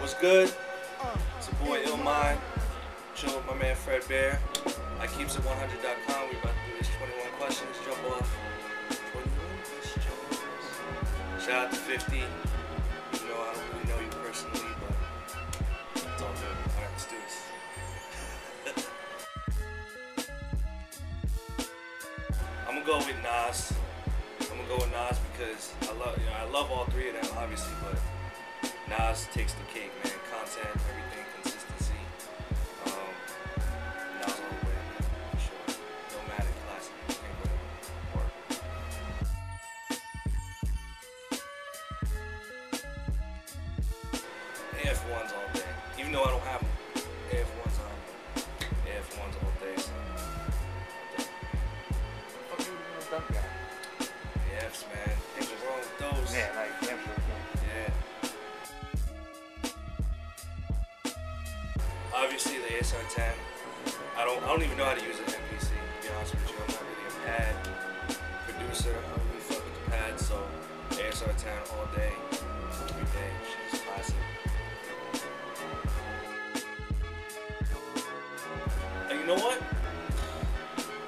What's good? It's your boy Illmind. With my man Fred Bear. I keeps it 100.com. We about to do this 21 questions. Jump off. 21 questions. Shout out to 50. You know I don't really know you personally, but it's all good. Alright, let's do this. I'm gonna go with Nas. I'm gonna go with Nas because I love, you know, I love all three of them, obviously, but Nas takes the cake, man. Content, everything, consistency. Um, Nas all the way, man. For sure. Illmatic classic. Go wrong. AF1s all day. Even though I don't have them. AF1s on. AF1s all day. So. Fuck you, you dumb guy. AFs, man. Can't go wrong with those. Yeah, like, ASR10. I don't I don't even know how to use an MPC, to be honest with you. I'm not really a pad producer. I don't really fuck with the pad, so ASR10 all day, every day. Shit's classic. And you know what?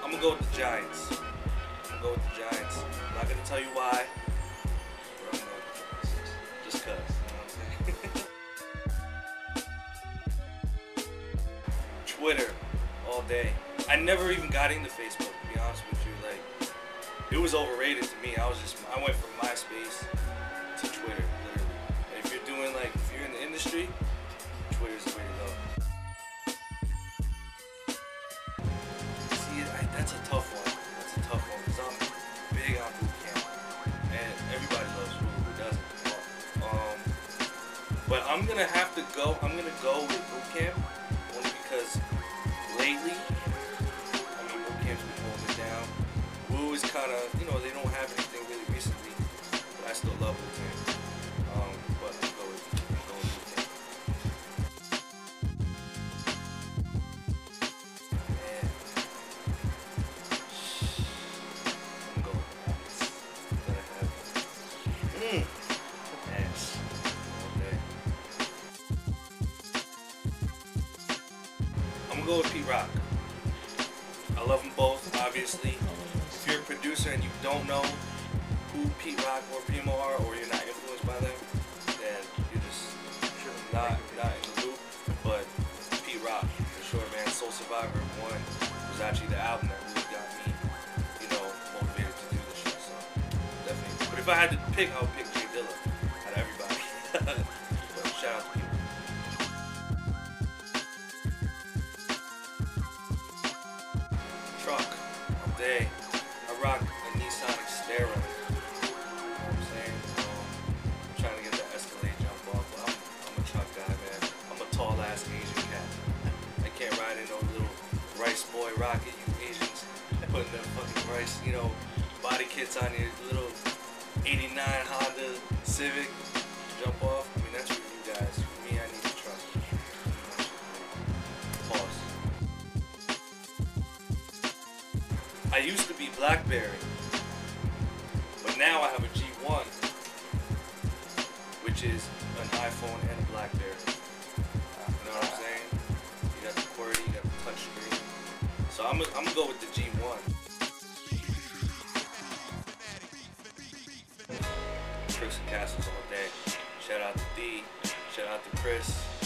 I'm gonna go with the Giants. Twitter all day. I never even got into Facebook to be honest with you. Like it was overrated to me. I was just I went from MySpace to Twitter, literally. And if you're doing like if you're in the industry, Twitter's the way to go. See, I, that's a tough one. That's a tough one because I'm big on boot camp, and everybody loves boot. Who doesn't? Um, but I'm gonna have to go. I'm gonna go with boot camp only because kind of, you know, they don't have anything really recently, but I still love boot camp. Um, but I'm going I'm going with boot camp. I'm going Axe. Gotta have. Mm. I'm gonna go with Pete Rock. I love them both, obviously. If you're a producer and you don't know who Pete Rock or Primo are, or you're not influenced by them, then you're just not not in the loop. But Pete Rock, for sure, man. Soul Survivor One was actually the album that really got me, you know, motivated to do this shit. So definitely. But if I had to pick, I would pick J Dilla out of everybody. but shout out to Pete. truck all day. Rock a Nissan Xterra. You know what I'm saying? Trying to get Escalade jump off, I'm, a guy, man. I'm a tall ass Asian cat. I can't ride in no little rice boy rocket, you Asians. Putting them fucking rice, you know, body kits on your little 89 Honda Civic jump off. I mean, that's BlackBerry, but now I have a G1, which is an iPhone and a BlackBerry. You know what I'm saying? You got the QWERTY, you got the touch screen. So I'm, I'm gonna go with the G1. Crooks and Castles all day. Shout out to D. Shout out to Chris.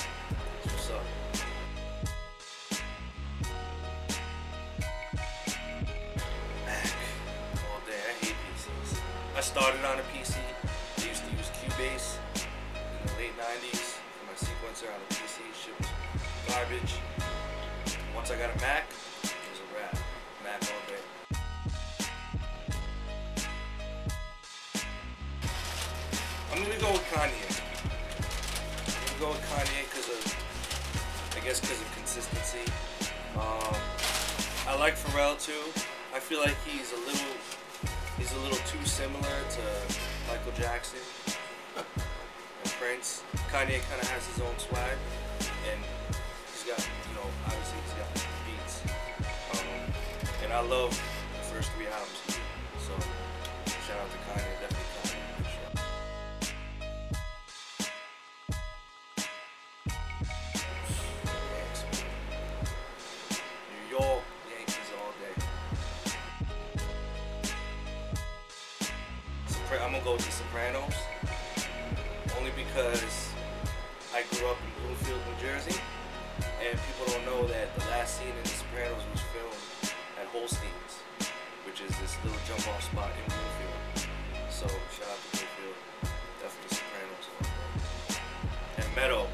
Too. I feel like he's a little, he's a little too similar to Michael Jackson and Prince. Kanye kind of has his own swag, and he's got, you know, obviously he's got beats. Um, and I love the first three albums. So shout out to Kanye, definitely Sopranos, only because I grew up in Bloomfield, New Jersey, and people don't know that the last scene in The Sopranos was filmed at Holsten's, which is this little jump off spot in Bloomfield. So shout out to Bloomfield, definitely The Sopranos. And Meadow,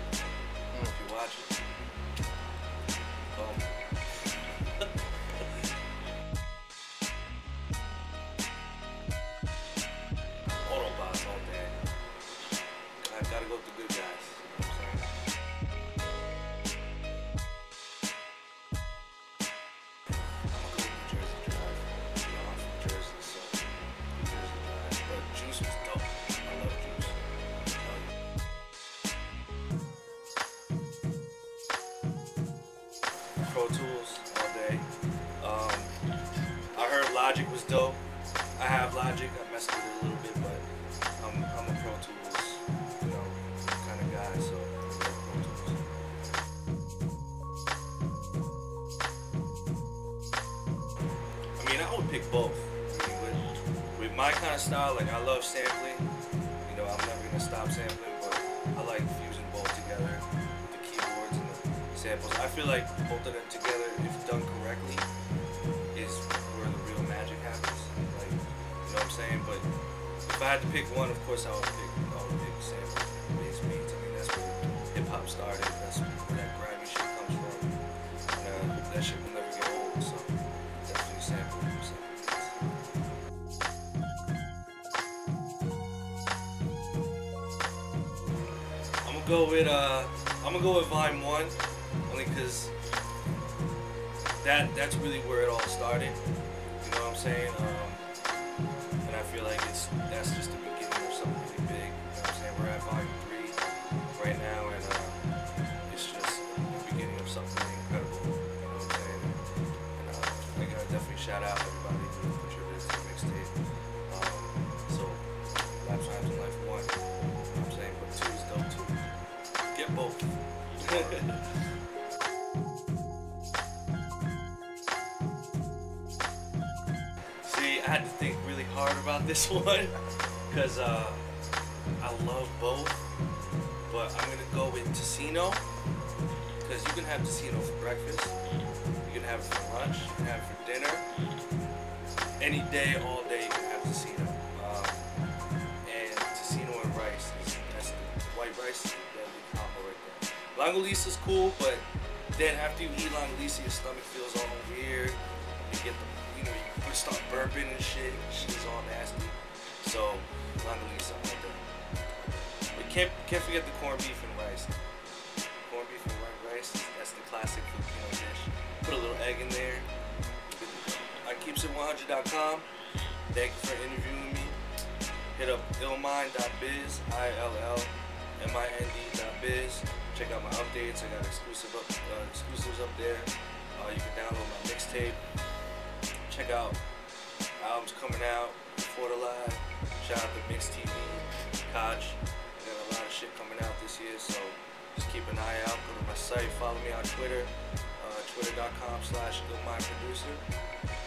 both. With, with my kind of style, like I love sampling. You know, I'm never gonna stop sampling, but I like fusing both together with the keyboards and the samples. I feel like both of them together, if done correctly, is where the real magic happens. Like, you know what I'm saying? But if I had to pick one, of course, I would pick, I would pick sample bass beats. I mean, that's where hip hop started. That's where that grimy shit comes from. And, uh, that shit will never get old. So go with uh, I'm gonna go with Volume One, only because that that's really where it all started. You know what I'm saying? Um, and I feel like it's that's just the beginning of something really big. You know what I'm saying? We're at Volume Three right now, and uh, it's just the beginning of something incredible. You know what I'm saying? And uh, I gotta definitely shout out about this one because uh, I love both, but I'm gonna go with Tocino because you can have Tocino for breakfast, you can have it for lunch, you can have it for dinner, any day, all day you can have Tocino. Um, and Tocino and rice, that's the, white rice is the combo right there. Longganisa's cool, but then after you eat Longganisa, your stomach feels all weird. You get the, you know, you start burping and shit. Shit's all nasty. So, Longganisa all day. But can't can't forget the corned beef and rice. Corned beef and white rice, that's the classic Filipino dish. Put a little egg in there. I keeps it100.com. Thank you for interviewing me. Hit up illmind.biz, I-L-L-M-I-N-D.biz. Check out my updates. I got exclusive up, uh, exclusives up there. Uh, you can download my mixtape. Check out albums coming out before the live. Shout out to Mix TV, Koch. I got a lot of shit coming out this year, so just keep an eye out. Go to my site. Follow me on Twitter, uh, twitter.com slash illmindproducer.